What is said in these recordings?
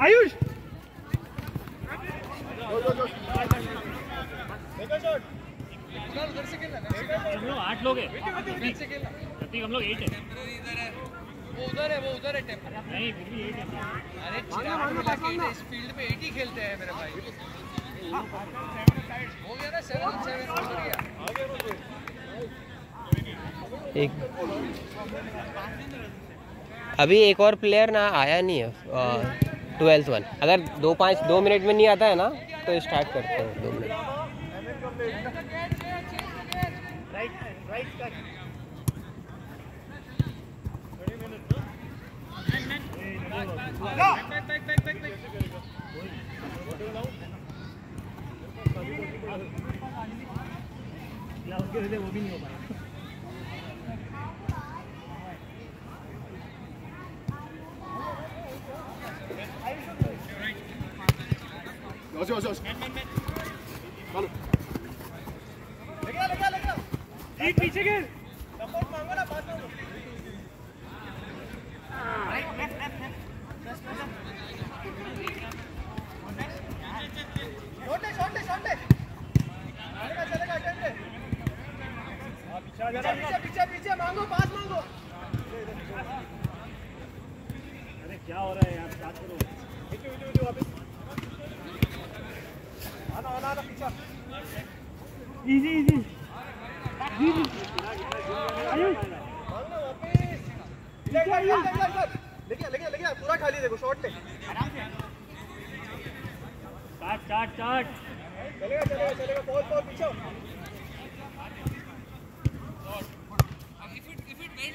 आयुष हम लोग आठ लोग हैं प्रतीक हम लोग एट है। वो उधर है वो उधर है नहीं फिर भी एट है। अरे चिराग मिला के इस फ़ील्ड में एट ही खेलते हैं मेरे भाई। हो। गया ना सेवन सेवन हो गया एक अभी एक और प्लेयर ना आया नहीं है ट्वेल्थ वन अगर दो पाँच दो मिनट में नहीं आता है ना तो स्टार्ट करते हैं दो मिनट या उसके वजह से वो भी नहीं हो पाया Yavaş yavaş yavaş. Kalın. एक पीछे गिर छोटे छोटे छोटे चलेगा चलेगा अटेंड पीछे पीछे पीछे मांगो पास मांगो अरे क्या हो रहा है यार? बात करो? आना आना आना पीछे। इजी इजी आयुष मांगना वापस इधर इधर इधर इधर इधर लेके लेके लेके पूरा खाली देखो शॉट ले काट काट काट चलेगा चलेगा चलेगा बॉल बॉल पीछे। अपने अपने अजिंक्य पीछे गिर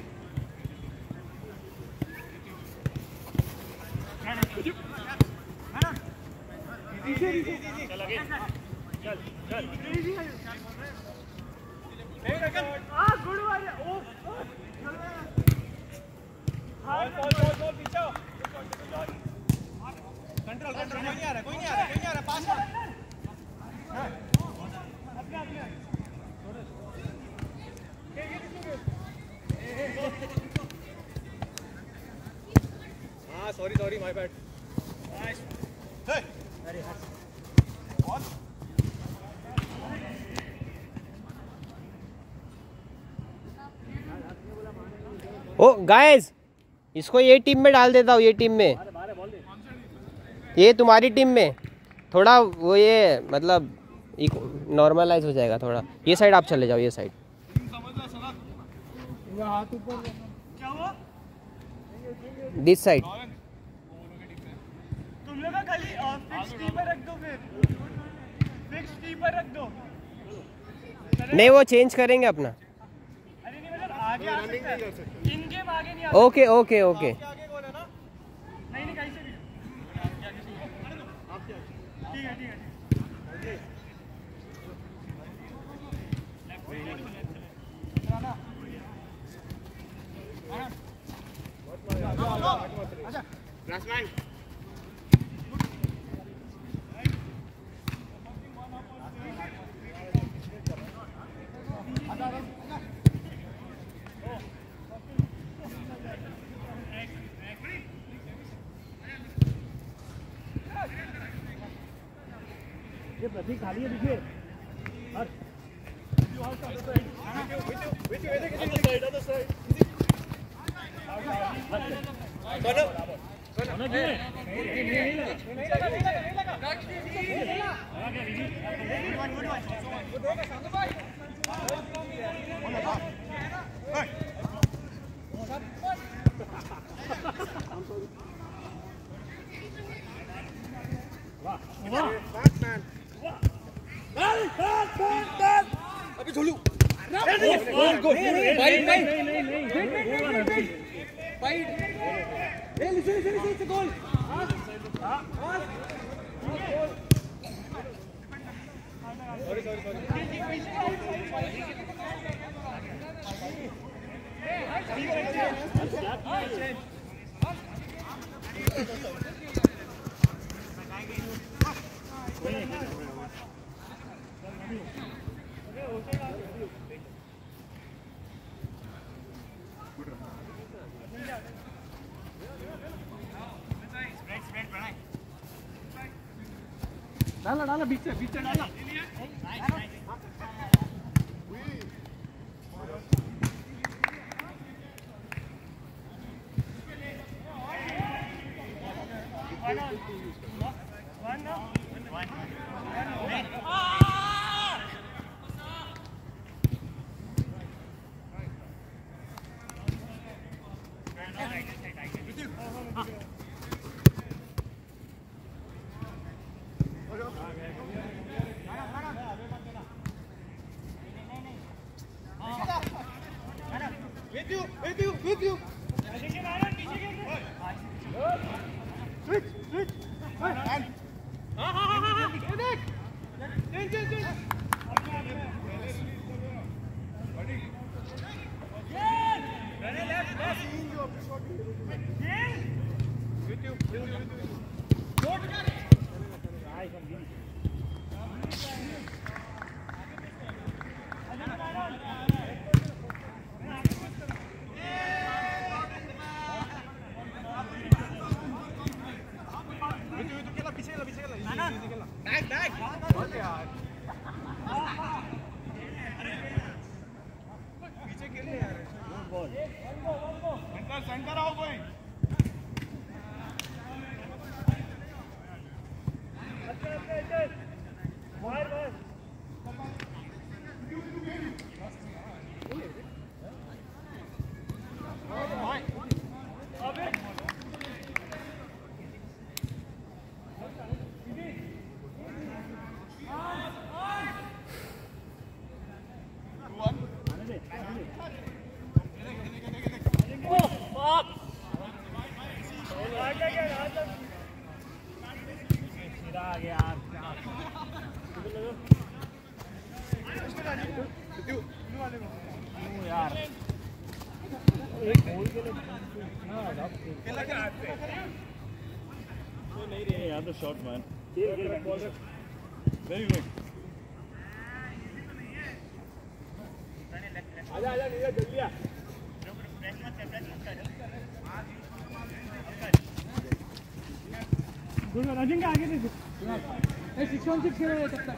पीछे गिर पीछे पीछे चल आगे चल चल आ गुड वाले ओ बॉल बॉल बॉल बॉल पीछे कंट्रोल कंट्रोल कोई नहीं आ रहा कोई नहीं आ रहा कोई नहीं आ रहा पास अपने अपने हाँ सॉरी सॉरी माय बैड ओ गाइस इसको ये टीम में डाल देता हूँ, ये टीम में। ये तुम्हारी टीम में। थोड़ा वो ये मतलब नॉर्मलाइज हो जाएगा थोड़ा। ये साइड आप चले जाओ, ये साइड दिस साइड नहीं, वो चेंज करेंगे अपना अरे नहीं मतलब आगे आ सकता। इन गेम आगे ओके ओके ओके। आगे कौन है ना नहीं नहीं कहीं से भी ठीक है ठीक है Batsman. ये प्रतीक अभी झोलू goal goal wide wide wide ए लिसन लिसन लिसन गोल डाला डाला बीच से बीच से डाला With you, with you, with you. Switch, switch. And. हाँ हाँ हाँ हाँ ये देख चेंज चेंज चेंज पीछे खेला पीछे खेला बैक बैक यार पीछे खेले यार सेंटर सेंटर आओ कोई The shot man. Very good. आजा आजा नीरज जल्दी आ रजिंग आगे दे ए 616 खेल तब तक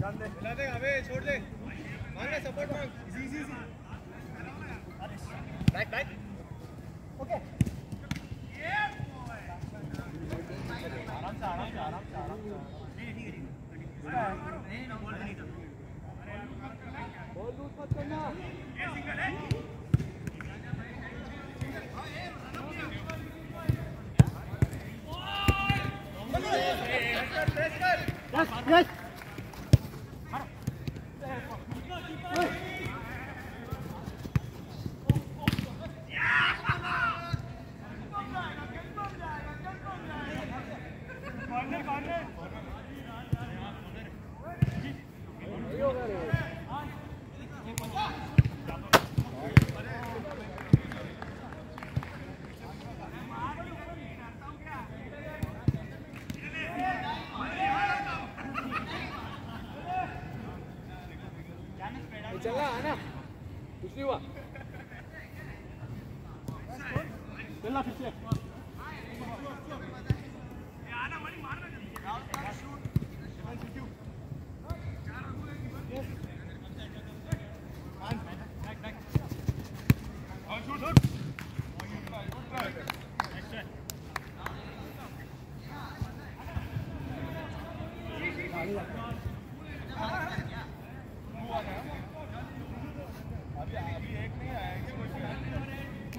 जान दे मिला दे अबे छोड़ दे। मांग ले सपोर्ट मांग easy easy back back okay आराम से आराम से आराम से आराम से नहीं ठीक है ठीक है नहीं ना बॉल नहीं था। बॉल लूज मत करना Yes, yes. चला आना कुछ नहीं हुआ चलना फिर से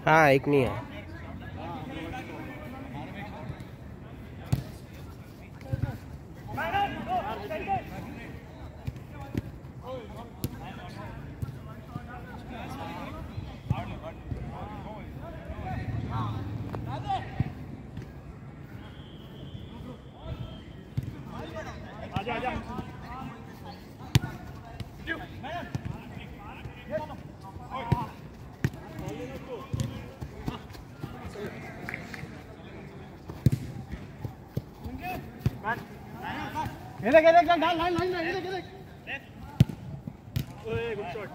हाँ एक नहीं है। ये देख ये देख डाल लाइन लाइन ये देख ये देख ओए गुड शॉट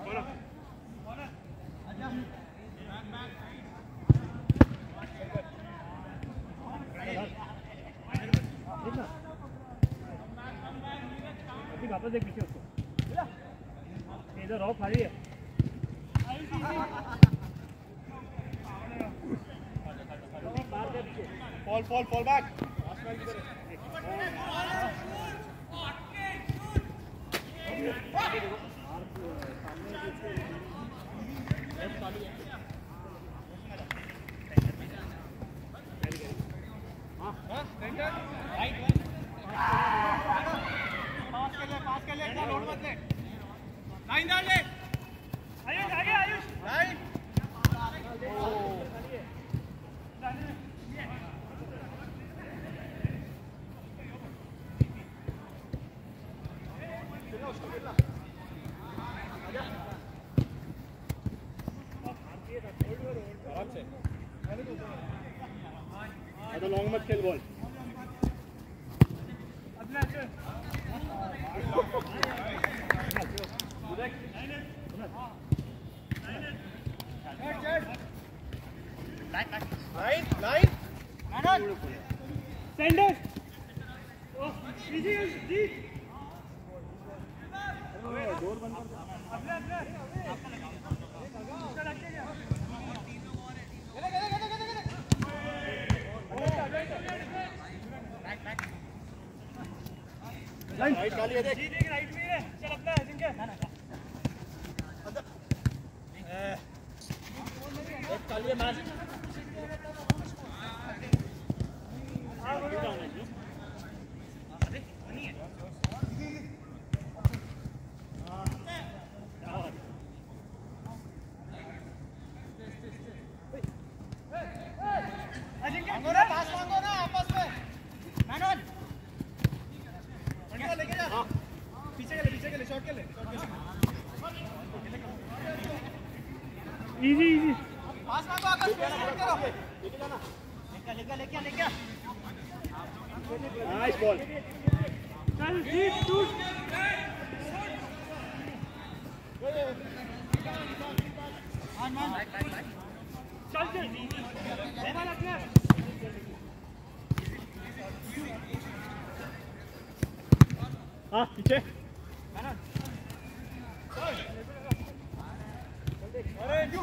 है fall fall fall back line डाल ले आयुष आगे आयुष लाइन अगर लॉन्ग मत खेल बॉल अपना चल लाइन लाइन सेंटर ओ इजी जी अपने अपने उसका लग गया राइट खाली है देख राइट में है चल अपना जिनके देख खाली है मैच अजिंक्य मांगो ना पास मांगो ना आपस में मैनन लेके जा लेके जा पीछे के ले पीछे के ले शॉट के ले इजी इजी पास मांगो आकाश में शॉट करो लेके जाना लेके लेके लेके लेके नाइस बॉल चल चल चल लेना लगना हाँ पीछे। अरे you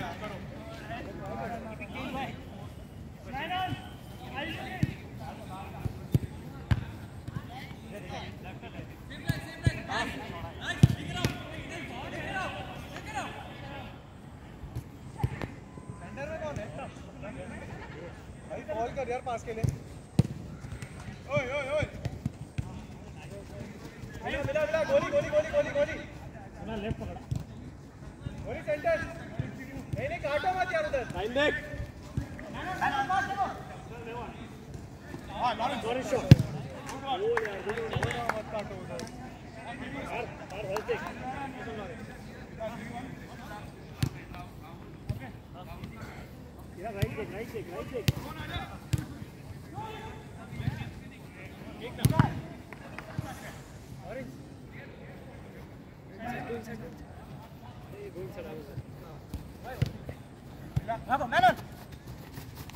Bravo, Manon.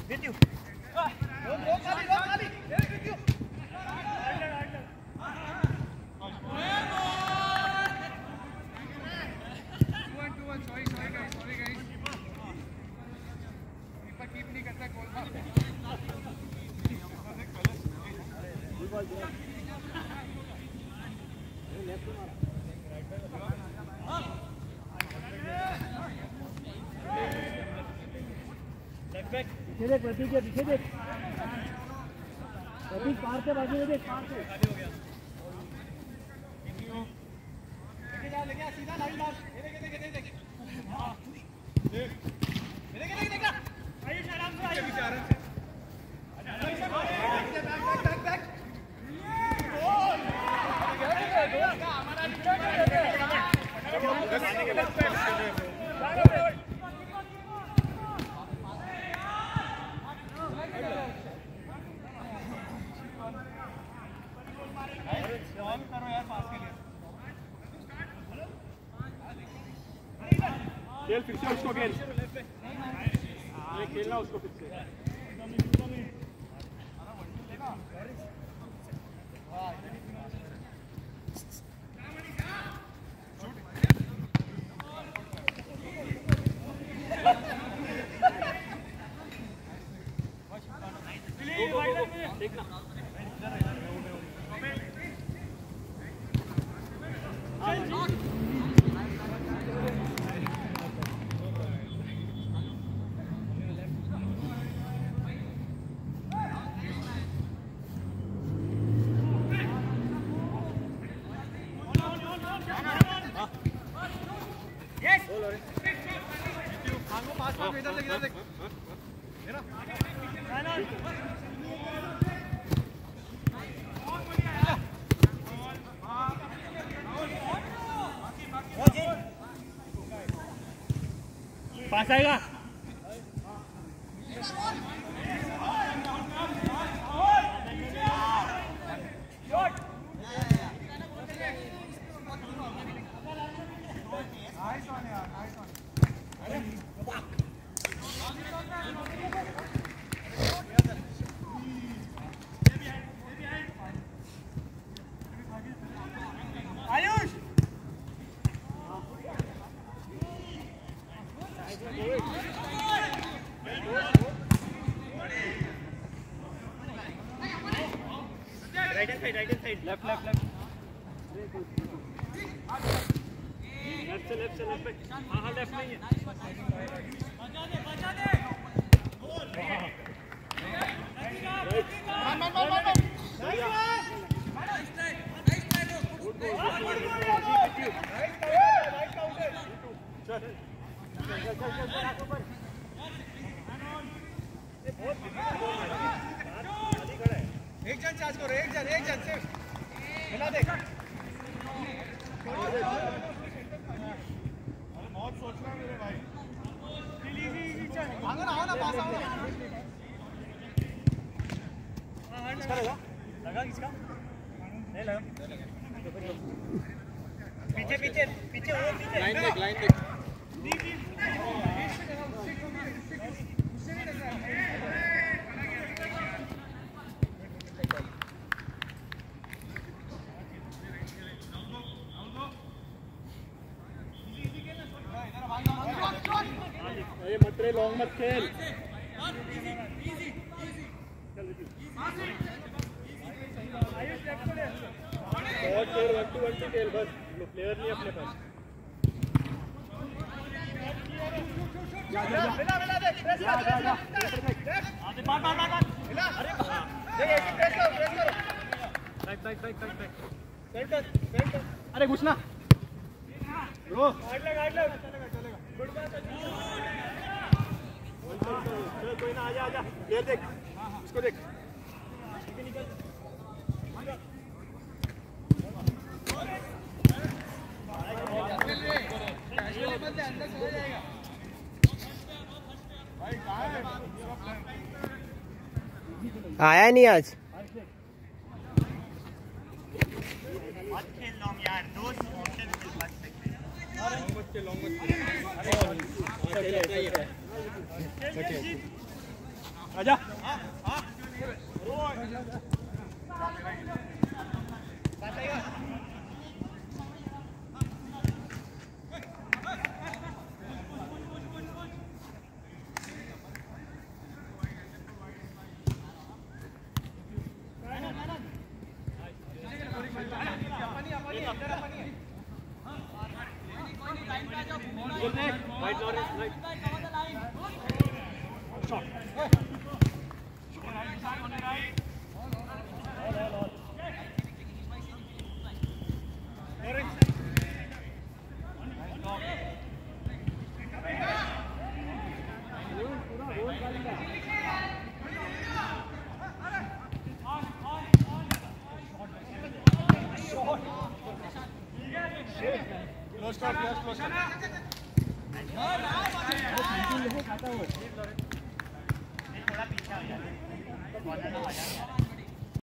With you. पीछे देख प्रतीक के पीछे देख प्रतीक पार से बाजू में देख पार से सीधा लाइन देखना। पास आएगा right hand side right hand side left left left left से लेफ़्ट से लेफ़्ट पे. हाँ हाँ लेफ़्ट नहीं है एक जन चार्ज करो एक जन एक जन सिर्फ़। मिला दे बहुत सोच रहा मेरे भाई। आओ ना आओ ना पास आओ ना। किसका लगा? लगा किसका? नहीं लगा। पीछे पीछे पीछे वो पीछे। लाइन देख लाइन देख मत रे लॉन्ग मत खेल शॉट खेल वन टू वन टू खेल बस प्लेयर नहीं अपने पास आगे अरे घुसना। ब्रो चलेगा बात चल कोई ना आजा आजा देख इसको देख आया नहीं आज? लॉन्ग यार दो घंटे में खेल मत सकते आजा राइट लॉरेंस